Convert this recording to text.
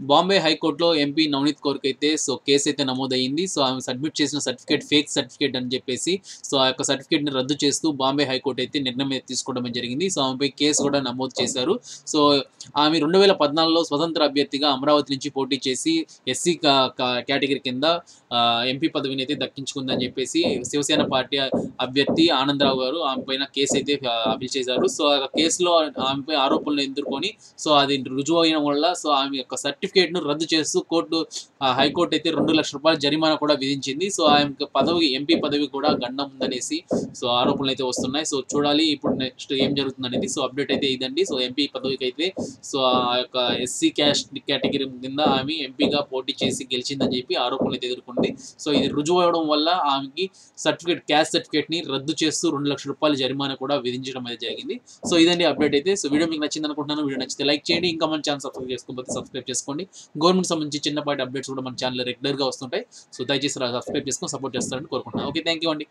బాంబే హైకోర్టులో ఎంపీ నవనీత్ కౌర్కి అయితే so case అయితే నమోదయ్యింది. సో ఆమె సబ్మిట్ చేసిన సర్టిఫికేట్ ఫేక్ సర్టిఫికేట్ అని చెప్పేసి సో ఆ యొక్క సర్టిఫికేట్ని రద్దు చేస్తూ బాంబే హైకోర్టు అయితే నిర్ణయం తీసుకోవడం జరిగింది. సో ఆమెపై కేసు కూడా నమోదు చేశారు. సో ఆమె రెండు వేల పద్నాలుగులో స్వతంత్ర అభ్యర్థిగా అమరావతి నుంచి పోటీ చేసి ఎస్సీ కేటగిరీ కింద ఎంపీ పదవిని అయితే దక్కించుకుందని చెప్పేసి శివసేన పార్టీ అభ్యర్థి ఆనందరావు గారు ఆమె పైన కేసు అయితే ఆ, అప్పీల్ చేశారు. సో ఆ కేసులో ఆమెపై ఆరోపణలు ఎదుర్కొని సో అది రుజువు అయిన వల్ల సో ఆమె యొక్క సర్టిఫికేట్ ను రద్దు చేస్తూ కోర్టు హైకోర్టు అయితే రెండు లక్షల రూపాయల జరిమానా కూడా విధించింది. సో ఆమె పదవి ఎంపీ పదవి కూడా గండం ఉందనేసి సో ఆరోపణలు అయితే వస్తున్నాయి. సో చూడాలి ఇప్పుడు నెక్స్ట్ ఏం జరుగుతుంది అనేది సో అప్డేట్ అయితే ఇదండి. సో ఎంపీ పదవికి అయితే సో ఆ యొక్క ఎస్సీ క్యాస్ట్ కేటగిరీ కింద ఆమె ఎంపీగా పోటీ చేసి గెలిచిందని చెప్పి ఆరోపణలు అయితే ఎదుర్కొంది. సో ఇది రుజువు అవడం వల్ల ఆమెకి సర్టిఫికేట్ క్యాస్ట్ సర్టిఫికేట్ని రద్దు చేస్తూ రెండు లక్షల రూపాయల జరిమానా కూడా విధించడం అయితే జరిగింది. సో ఇదండి అప్డేట్ అయితే. సో వీడియో మీకు నచ్చింది అనుకుంటున్నాను వీడియో నచ్చితే లైక్ చేయండి. ఇంకా మన ఛానల్ సబ్స్క్రైబ్ చేసుకోకపోతే సబ్స్క్రైబ్ చేసుకోండి. గవర్నమెంట్ సంబంధించి చిన్నపాటి అప్డేట్స్ కూడా మన ఛానల్ రెగ్యులర్గా వస్తుంటాయి. సో దయచేసి సబ్స్క్రైబ్ చేసుకొని సపోర్ట్ చేస్తారని కోరుకుంటున్నాను. ఓకే థ్యాంక్ యూ అండి.